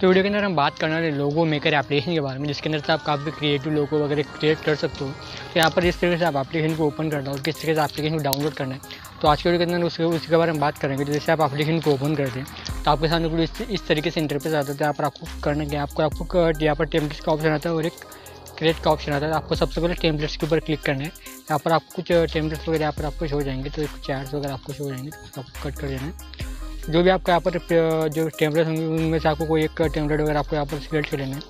तो वीडियो के अंदर हम बात करना है लोगो मेकर एप्लीकेशन के बारे में जिसके अंदर से आप काफ़ी क्रिएटिव लोगो वगैरह क्रिएट कर सकते हो। तो यहाँ पर इस तरीके से आप एप्लीकेशन को ओपन करना हो किस तरीके से एप्लीकेशन को डाउनलोड करना है तो आज के वीडियो के अंदर उसके उसके बारे में बात करेंगे। तो जैसे आप एप्लीकेशन को ओपन करते हैं तो आपके सामने इस, इस तरीके से इंटरफेस आता है तो यहाँ पर आपको करना क्या आपको आपको यहाँ पर टेम्पलेट्स का ऑप्शन आता है और एक क्रिएट का ऑप्शन आता है। आपको सबसे पहले टेम्पलेट्स के ऊपर क्लिक करना है। यहाँ पर आपको कुछ टेम्पलेट्स वगैरह यहाँ पर आपको शो हो जाएँगे तो कुछ एड्स वगैरह आपको शो हो जाएँगे तो आपको कट कर देना है। जो भी आपको यहाँ पर जो टेम्पलेट होंगे, उनमें से आपको कोई एक टेम्पलेट वगैरह आपको यहाँ पर सिलेक्ट कर लेना है।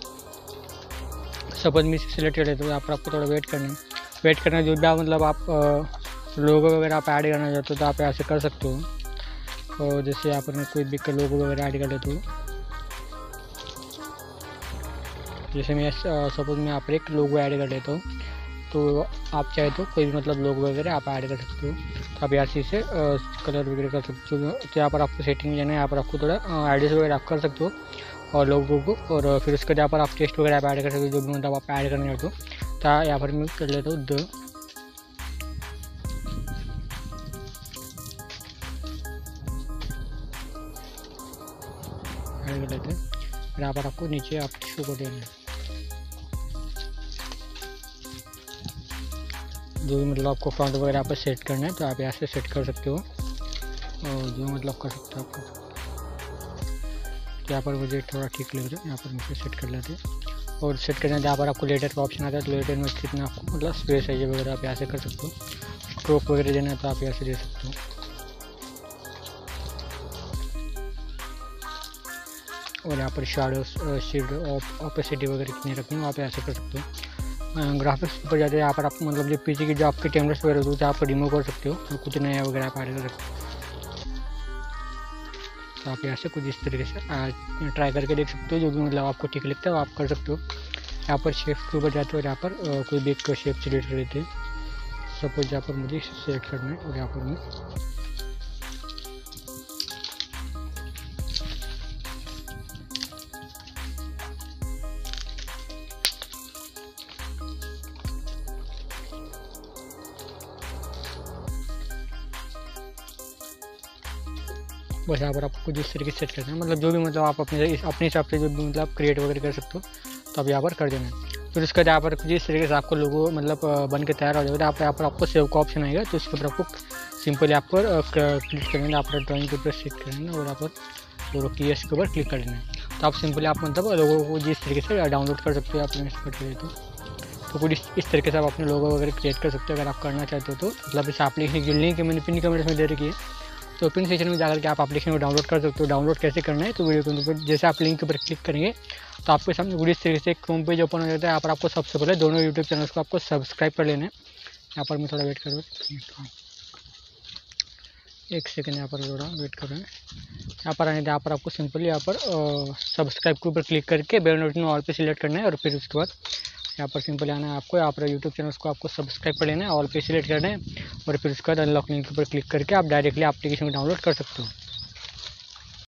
सपोज़ मी सिलेक्ट कर लेते हो, यहाँ पर आपको थोड़ा वेट करना है। वेट करना जो भी आप मतलब आप लोगो वगैरह आप ऐड करना चाहते हो तो आप ऐसे कर सकते हो। और जैसे यहाँ पर मैं कोई भी लोगो वगैरह ऐड कर लेता हूँ। जैसे मैं सपोज़ मैं यहाँ पर एक लोगो ऐड कर लेता हूँ। तो आप चाहे तो कोई भी मतलब लोग वगैरह आप ऐड कर सकते हो। तो आप यहाँ से कलर वगैरह कर सकते हो। तो यहाँ पर आपको सेटिंग में जाना है, यहाँ पर आपको थोड़ा आइडियाज़ वगैरह आप कर सकते हो और लोगों को और फिर उसके यहाँ पर आप टेस्ट वगैरह आप ऐड कर सकते हो, जो भी मतलब आप ऐड करने चाहते हो। तो यहाँ पर मैं कर लेता हूँ द लेते हैं। यहाँ पर आपको नीचे आप शो कर देना जो भी मतलब आपको फ्रंट वगैरह आप सेट करना है तो आप यहाँ से सेट कर सकते हो। और जो मतलब कर सकते हो आपको तो यहाँ पर मुझे थोड़ा ठीक लग रहा है, यहाँ पर मुझे सेट कर लेते हैं। और सेट करने यहाँ पर आपको लेटर का ऑप्शन आता है तो लेटर में कितना आपको मतलब स्पेस है ये वगैरह आप यहाँ से कर सकते हो। स्ट्रोक वगैरह देना है तो आप यहाँ से दे सकते हो। और यहाँ पर शेडो शीड ऑपोसिटी वगैरह कितनी रखनी है, आप यहाँ से कर सकते हो। ग्राफिक्स पर जाते हैं, यहाँ पर आप मतलब जो पीछे की जो आपके टेमलेट्स वगैरह होते हैं, आप रिमूव कर सकते हो तो कुछ नया वगैरह आप ऐड कर हो। तो आप यहाँ से कुछ इस तरीके से ट्राई करके देख सकते हो, जो भी मतलब आपको ठीक लगता है वो आप कर सकते हो। यहाँ पर शेप के ऊपर जाते हो यहाँ पर कोई भी एक शेप सिलेक्ट कर लेते हैं। सपोज़ यहाँ पर मुझे सेलेक्ट करना है, और यहाँ पर मैं बस यहाँ पर आपको इस तरीके से सेट करना है मतलब जो भी मतलब आप अपने अपने हिसाब से जो भी मतलब क्रिएट वगैरह कर सकते हो तो आप यहाँ पर कर देना। फिर उसके बाद यहाँ पर जिस तरीके से आपको लोगो मतलब बन के तैयार हो जाएगा। आप यहाँ पर आपको सेव का ऑप्शन आएगा तो उसके ऊपर आपको सिंपल यहाँ पर क्लिक करेंगे आप ड्राइंग के ऊपर सेट करेंगे और यहाँ पर और की के ऊपर क्लिक कर देना तो आप सिंपली आप मतलब लोगों को जिस तरीके से डाउनलोड कर सकते हो, आप इस पर तो तो कुछ इस इस तरीके से आप अपने लोगो वगैरह क्रिएट कर सकते हो, अगर आप करना चाहते हो तो। मतलब इस एप्लीकेशन की लिंक मैंने पिन कमेंट्स में दे रखी है तो ओपन सेशन में जाकर के आप एप्लीकेशन को डाउनलोड कर सकते हो। डाउनलोड कैसे करना है तो वीडियो के ऊपर जैसे आप लिंक ऊपर क्लिक करेंगे तो आपके सामने पूरी तरीके से क्रोम पेज ओपन हो जाता है। यहाँ पर आपको सबसे पहले दोनों यूट्यूब चैनल्स को आपको सब्सक्राइब कर लेना है। यहाँ पर मैं थोड़ा वेट कर एक सेकेंड यहाँ पर थोड़ा वेट कर रहे हैं। यहाँ पर आने यहाँ पर आपको सिंपली यहाँ पर सब्सक्राइब के ऊपर क्लिक करके बेल नोटिफिकेशन ऑल पे सिलेक्ट करना है और फिर उसके बाद यहाँ पर सिंपल आना है आपको। यहाँ पर यूट्यूब चैनल को आपको सब्सक्राइब कर लेना है और पे सिलेक्ट करना है और फिर उसके बाद अनलॉक लिंक पर क्लिक करके आप डायरेक्टली एप्लीकेशन डाउनलोड कर सकते हो।